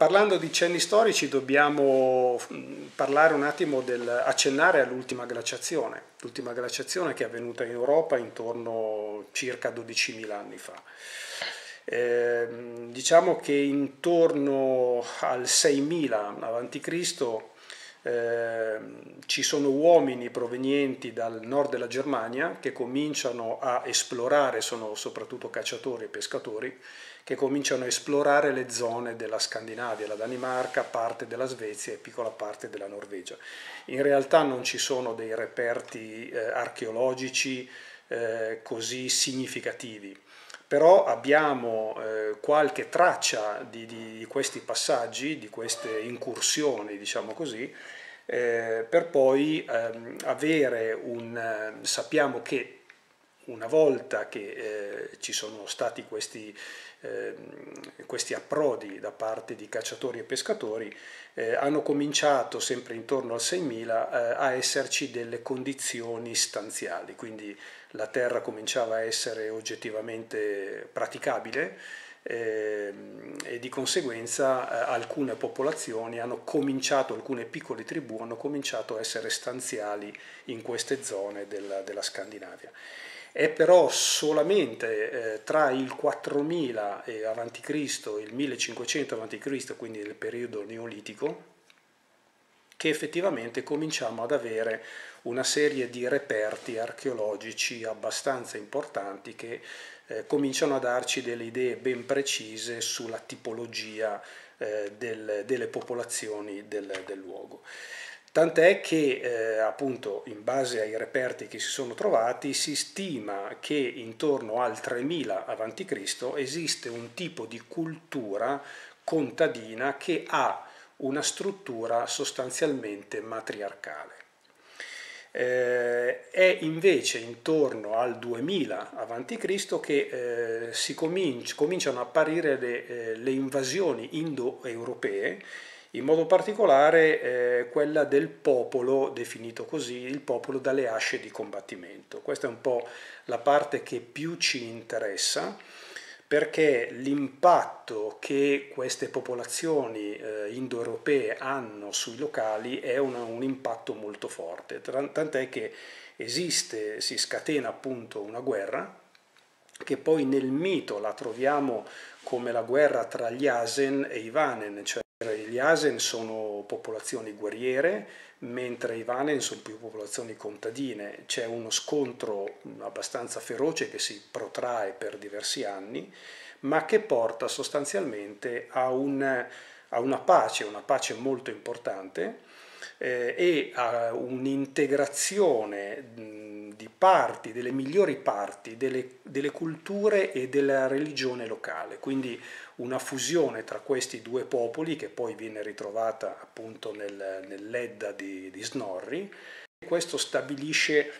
parlando di cenni storici dobbiamo parlare un attimo del accennare all'ultima glaciazione, l'ultima glaciazione che è avvenuta in Europa intorno circa 12.000 anni fa. Eh, diciamo che intorno al 6000 a.C. Eh, ci sono uomini provenienti dal nord della Germania che cominciano a esplorare, sono soprattutto cacciatori e pescatori, che cominciano a esplorare le zone della Scandinavia, la Danimarca, parte della Svezia e piccola parte della Norvegia. In realtà non ci sono dei reperti eh, archeologici eh, così significativi, però abbiamo eh, qualche traccia di, di, questi passaggi, di queste incursioni, diciamo così, eh, per poi ehm, avere un... Eh, sappiamo che una volta che eh, ci sono stati questi, questi, approdi da parte di cacciatori e pescatori, eh, hanno cominciato sempre intorno al 6000 eh, a esserci delle condizioni stanziali, quindi la terra cominciava a essere oggettivamente praticabile eh, e di conseguenza eh, alcune popolazioni hanno cominciato, alcune piccole tribù hanno cominciato a essere stanziali in queste zone della, della Scandinavia. È però solamente eh, tra il 4000 a.C. e il 1500 a.C., quindi nel periodo neolitico, che effettivamente cominciamo ad avere una serie di reperti archeologici abbastanza importanti che eh, cominciano a darci delle idee ben precise sulla tipologia eh, del, delle popolazioni del, del luogo. Tant'è che eh, appunto in base ai reperti che si sono trovati si stima che intorno al 3000 a.C. esiste un tipo di cultura contadina che ha una struttura sostanzialmente matriarcale. Eh, è invece intorno al 2000 a.C. che eh, si cominci, cominciano a apparire le, eh, le invasioni indoeuropee, in modo particolare eh, quella del popolo, definito così, il popolo dalle asce di combattimento. Questa è un po' la parte che più ci interessa perché l'impatto che queste popolazioni eh, indoeuropee hanno sui locali è una, un impatto molto forte, tant'è che esiste, si scatena appunto una guerra, che poi nel mito la troviamo come la guerra tra gli Asen e i Vanen, cioè gli Asen sono popolazioni guerriere, mentre i Vanen sono più popolazioni contadine. C'è uno scontro abbastanza feroce che si protrae per diversi anni, ma che porta sostanzialmente a, un, a una pace, una pace molto importante eh, e a un'integrazione di parti, delle migliori parti delle, delle culture e della religione locale. Quindi una fusione tra questi due popoli che poi viene ritrovata appunto nel, nell'Edda di, di Snorri. Questo stabilisce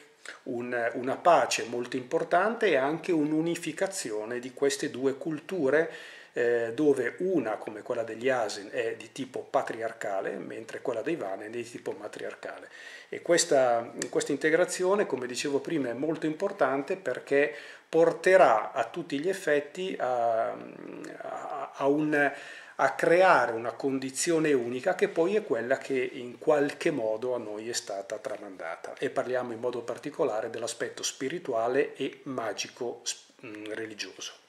un, una pace molto importante e anche un'unificazione di queste due culture eh, dove una, come quella degli Asin, è di tipo patriarcale, mentre quella dei Vanen è di tipo matriarcale. E questa, questa integrazione, come dicevo prima, è molto importante perché porterà a tutti gli effetti a, a, a, un, a, creare una condizione unica che poi è quella che in qualche modo a noi è stata tramandata e parliamo in modo particolare dell'aspetto spirituale e magico religioso.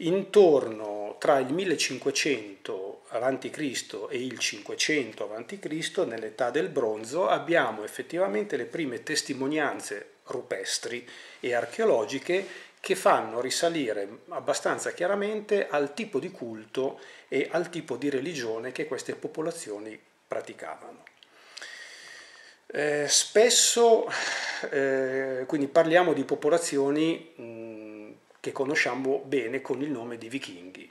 Intorno tra il 1500 a.C. e il 500 a.C., nell'età del bronzo, abbiamo effettivamente le prime testimonianze rupestri e archeologiche che fanno risalire abbastanza chiaramente al tipo di culto e al tipo di religione che queste popolazioni praticavano. Eh, spesso, eh, quindi parliamo di popolazioni mh, che conosciamo bene con il nome di vichinghi.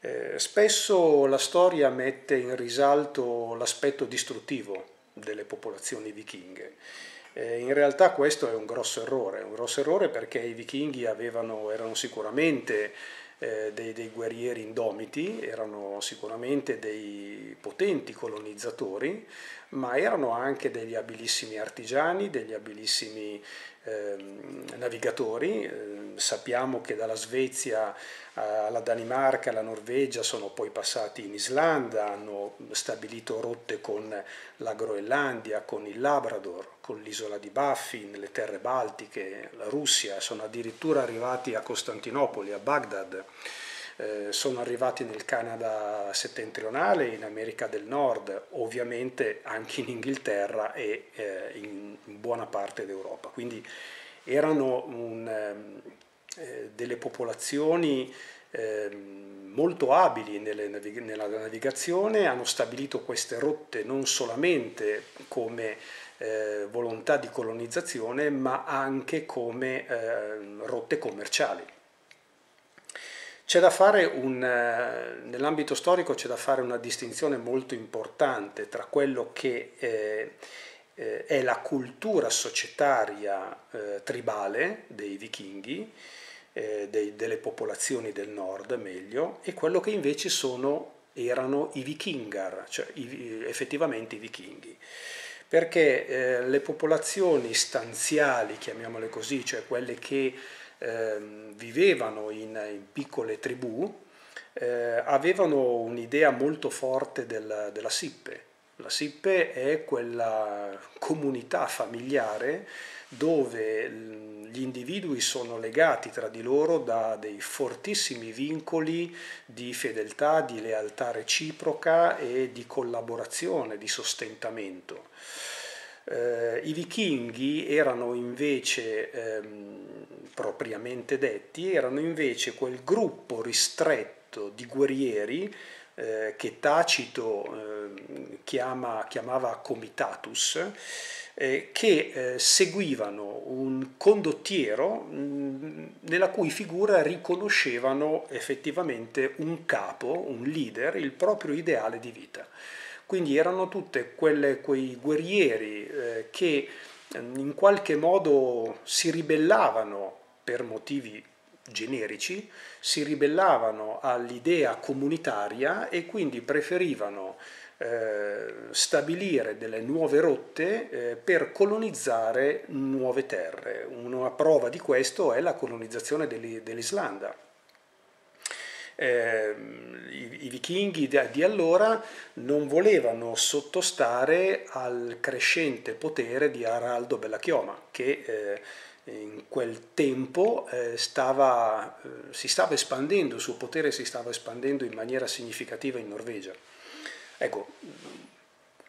Eh, spesso la storia mette in risalto l'aspetto distruttivo delle popolazioni vichinghe eh, in realtà questo è un grosso errore, un grosso errore perché i vichinghi avevano, erano sicuramente eh, dei, dei, guerrieri indomiti, erano sicuramente dei potenti colonizzatori, ma erano anche degli abilissimi artigiani, degli abilissimi eh, navigatori. Eh, sappiamo che dalla Svezia alla Danimarca, alla Norvegia sono poi passati in Islanda, hanno stabilito rotte con la Groenlandia, con il Labrador, con l'isola di Baffin, le terre baltiche, la Russia, sono addirittura arrivati a Costantinopoli, a Baghdad. Eh, sono arrivati nel Canada settentrionale, in America del Nord, ovviamente anche in Inghilterra e eh, in, buona parte d'Europa. Quindi erano un, ehm, eh, delle popolazioni ehm, molto abili nella navigazione, hanno stabilito queste rotte non solamente come eh, volontà di colonizzazione, ma anche come eh, rotte commerciali. C'è da fare un, eh, nell'ambito storico c'è da fare una distinzione molto importante tra quello che eh, eh, è la cultura societaria eh, tribale dei vichinghi, eh, dei, delle popolazioni del nord meglio, e quello che invece sono, erano i vikingar, cioè i, effettivamente i vichinghi. Perché eh, le popolazioni stanziali, chiamiamole così, cioè quelle che eh, vivevano in, in, piccole tribù, eh, avevano un'idea molto forte del, della sippe. La sippe è quella comunità familiare dove gli individui sono legati tra di loro da dei fortissimi vincoli di fedeltà, di lealtà reciproca e di collaborazione, di sostentamento. Eh, I vichinghi erano invece, ehm, propriamente detti, erano invece quel gruppo ristretto di guerrieri eh, che Tacito eh, chiama, chiamava comitatus, eh, che eh, seguivano un condottiero mh, nella cui figura riconoscevano effettivamente un capo, un leader, il proprio ideale di vita. Quindi erano tutte quelle, quei guerrieri eh, che mm, in qualche modo si ribellavano per motivi generici, si ribellavano all'idea comunitaria e quindi preferivano eh, stabilire delle nuove rotte eh, per colonizzare nuove terre. Una prova di questo è la colonizzazione dell'Islanda eh, i, i, vichinghi di, di allora non volevano sottostare al crescente potere di Araldo Bellachioma, che eh, in quel tempo eh, stava, eh, si stava espandendo, il suo potere si stava espandendo in maniera significativa in Norvegia. Ecco,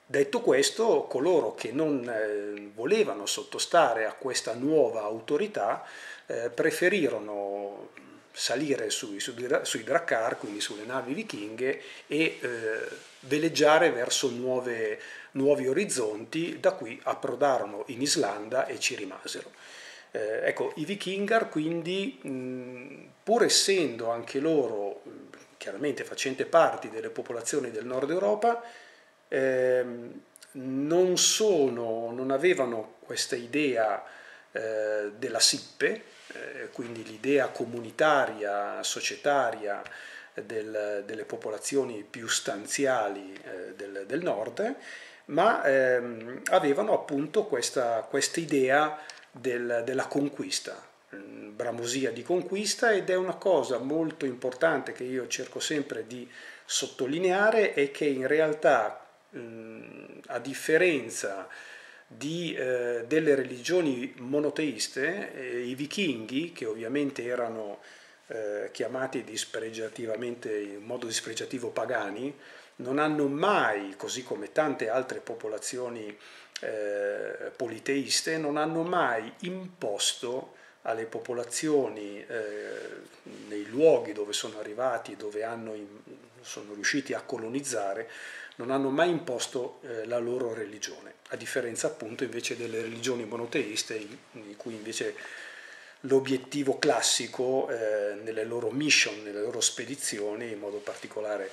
detto questo, coloro che non eh, volevano sottostare a questa nuova autorità eh, preferirono salire sui, sui, drakkar, quindi sulle navi vichinghe, e eh, veleggiare verso nuove, nuovi orizzonti, da qui approdarono in Islanda e ci rimasero. Eh, ecco, i vikingar quindi, mh, pur essendo anche loro chiaramente facente parte delle popolazioni del nord Europa, eh, non, sono, non avevano questa idea eh, della sippe, eh, quindi l'idea comunitaria, societaria del, delle popolazioni più stanziali eh, del, del, nord, ma ehm, avevano appunto questa idea del, della conquista, mm, bramosia di conquista ed è una cosa molto importante che io cerco sempre di sottolineare e che in realtà mh, mm, a differenza di, eh, delle religioni monoteiste, eh, i vichinghi, che ovviamente erano eh, chiamati dispregiativamente, in modo dispregiativo pagani, non hanno mai, così come tante altre popolazioni eh, politeiste, non hanno mai imposto alle popolazioni eh, nei luoghi dove sono arrivati, dove hanno, sono riusciti a colonizzare, non hanno mai imposto eh, la loro religione, a differenza appunto invece delle religioni monoteiste in, cui invece l'obiettivo classico eh, nelle loro mission, nelle loro spedizioni, in modo particolare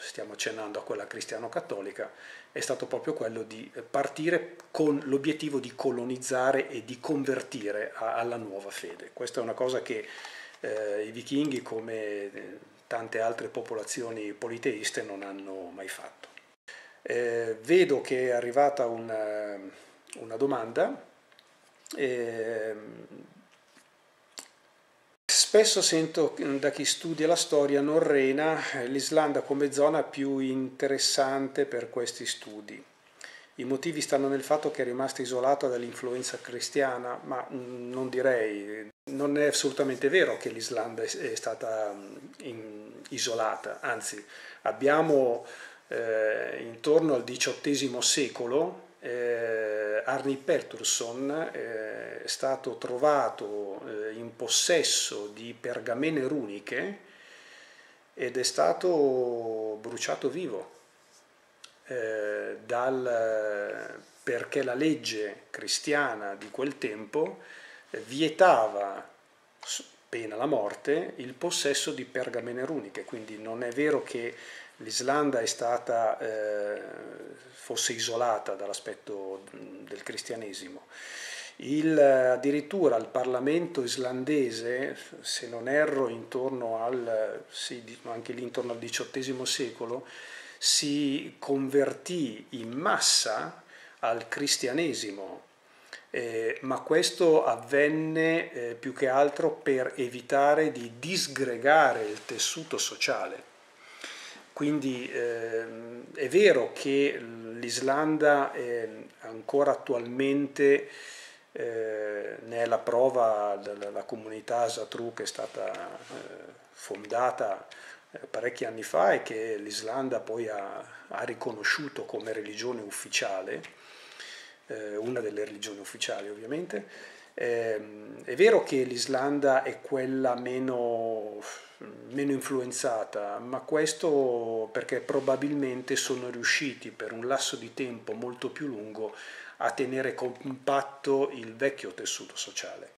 stiamo accennando a quella cristiano-cattolica, è stato proprio quello di partire con l'obiettivo di colonizzare e di convertire a, alla nuova fede. Questa è una cosa che eh, i vichinghi, come tante altre popolazioni politeiste, non hanno mai fatto. Eh, vedo che è arrivata una, una domanda. Eh, spesso sento da chi studia la storia norrena l'Islanda come zona più interessante per questi studi. I motivi stanno nel fatto che è rimasta isolata dall'influenza cristiana, ma non direi, non è assolutamente vero che l'Islanda è stata in, isolata, anzi abbiamo eh, intorno al XVIII secolo eh, Arni Pertursson eh, è stato trovato eh, in possesso di pergamene runiche ed è stato bruciato vivo eh, dal, perché la legge cristiana di quel tempo vietava pena la morte, il possesso di pergamene runiche, quindi non è vero che l'Islanda è stata, eh, fosse isolata dall'aspetto del cristianesimo. Il, addirittura il Parlamento islandese, se non erro intorno al, sì, anche lì intorno al XVIII secolo, si convertì in massa al cristianesimo eh, ma questo avvenne eh, più che altro per evitare di disgregare il tessuto sociale. Quindi eh, è vero che l'Islanda ancora attualmente eh, ne è la prova della comunità Zatru che è stata eh, fondata eh, parecchi anni fa e che l'Islanda poi ha, ha riconosciuto come religione ufficiale, eh, una delle religioni ufficiali ovviamente. Eh, è vero che l'Islanda è quella meno, meno influenzata, ma questo perché probabilmente sono riusciti per un lasso di tempo molto più lungo a tenere compatto il vecchio tessuto sociale.